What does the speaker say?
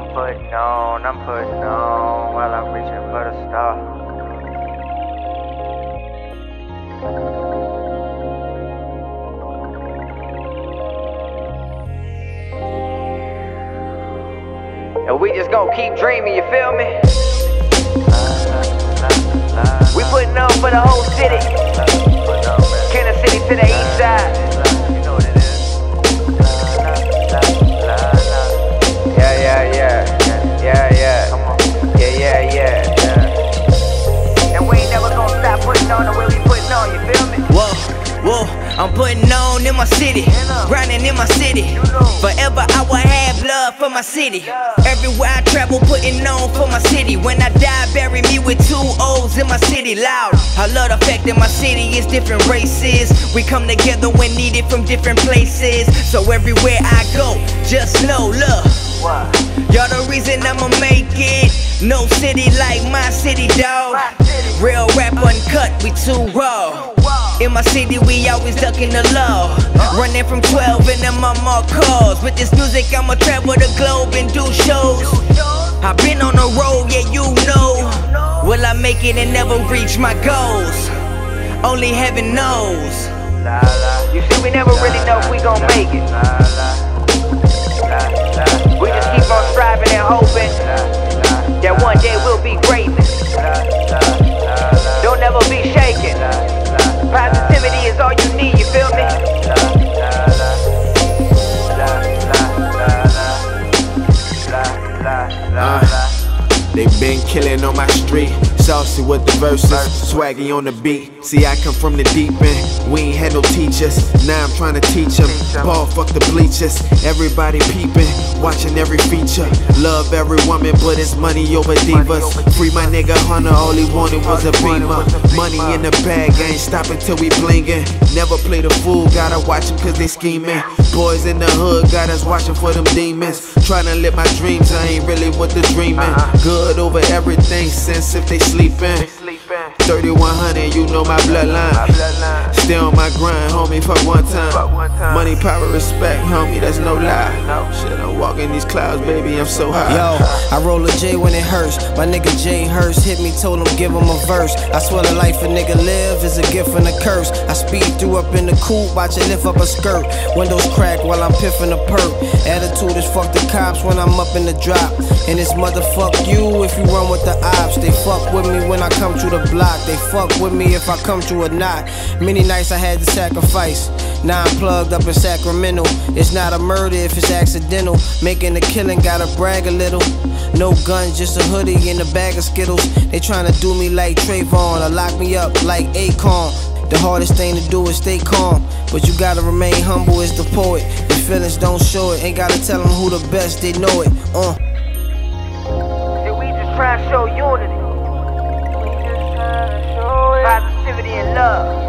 I'm putting on, I'm putting on while I'm reaching for the star. And we just gonna keep dreaming, you feel me? We putting on for the whole city. I'm putting on in my city, grinding in my city. Forever I will have love for my city. Everywhere I travel, putting on for my city. When I die, bury me with two O's in my city. Loud. I love the fact that my city is different races. We come together when needed from different places. So everywhere I go, just know love. Y'all the reason I'ma make it. No city like my city, dawg. Real rap uncut, we too raw. In my city, we always ducking the law. Running from 12 and them on more calls. With this music, I'ma travel the globe and do shows. I've been on the road, yeah, you know. Will I make it and never reach my goals? Only heaven knows. You see, we never really know if we gon' make it. They been killing on my street. Saucy with the verses, swaggy on the beat. See, I come from the deep end. We ain't had no teachers. Now I'm trying to teach them. Ball fuck the bleachers. Everybody peeping, watching every feature. Love every woman, but it's money over divas. Free my nigga Hunter, all he wanted was a beamer. Money in the bag, I ain't stopping till we blingin'. Never play the fool, gotta watch them cause they scheming. Boys in the hood, got us watching for them demons. Trying to live my dreams, I ain't really what the dreaming. Good over everything, since if they sleeping. 3100, you know my bloodline. Still on my grind, homie, fuck one time. Money, power, respect, homie, that's no lie. Shit, I'm walking these clouds, baby, I'm so high. Yo, I roll a J when it hurts. My nigga J. Hurst hit me, told him give him a verse. I swear the life a nigga live is a gift and a curse. I speed through up in the coupe, watch it lift up a skirt. Windows crack while I'm piffing a perk. Attitude is fuck the cops when I'm up in the drop. And it's motherfuck you if you run with the ops. They fuck come to the block. They fuck with me if I come to or not. Many nights I had to sacrifice. Now I'm plugged up in Sacramento. It's not a murder if it's accidental. Making a killing, gotta brag a little. No guns, just a hoodie and a bag of Skittles. They tryna do me like Trayvon or lock me up like Akon. The hardest thing to do is stay calm. But you gotta remain humble as the poet. Your feelings don't show it. Ain't gotta tell them who the best, they know it. Uh. See, we just try to show unity. positivity and love.